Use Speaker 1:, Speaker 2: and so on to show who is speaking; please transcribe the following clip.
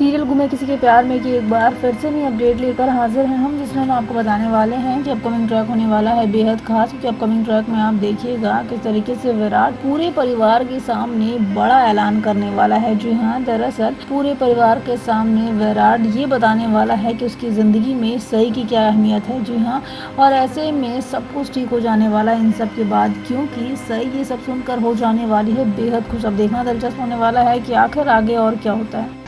Speaker 1: Serial गुमे किसी के प्यार में कि एक बार फिर से नई अपडेट लेकर हाजिर हैं हम जिसमें हम आपको बताने वाले हैं कि अपकमिंग ट्रैक होने वाला है बेहद खास, क्योंकि अपकमिंग ट्रैक में आप देखिएगा किस तरीके से विराट पूरे परिवार के सामने बड़ा ऐलान करने वाला है। जी हाँ दरअसल पूरे परिवार के सामने विराट ये बताने वाला है कि उसकी ज़िंदगी में सही की क्या अहमियत है। जी हाँ और ऐसे में सब कुछ ठीक हो जाने वाला है इन सब के बाद, क्योंकि सही ये सब सुनकर हो जाने वाली है। बेहद खुश, अब देखना दिलचस्प होने वाला है कि आखिर आगे और क्या होता है।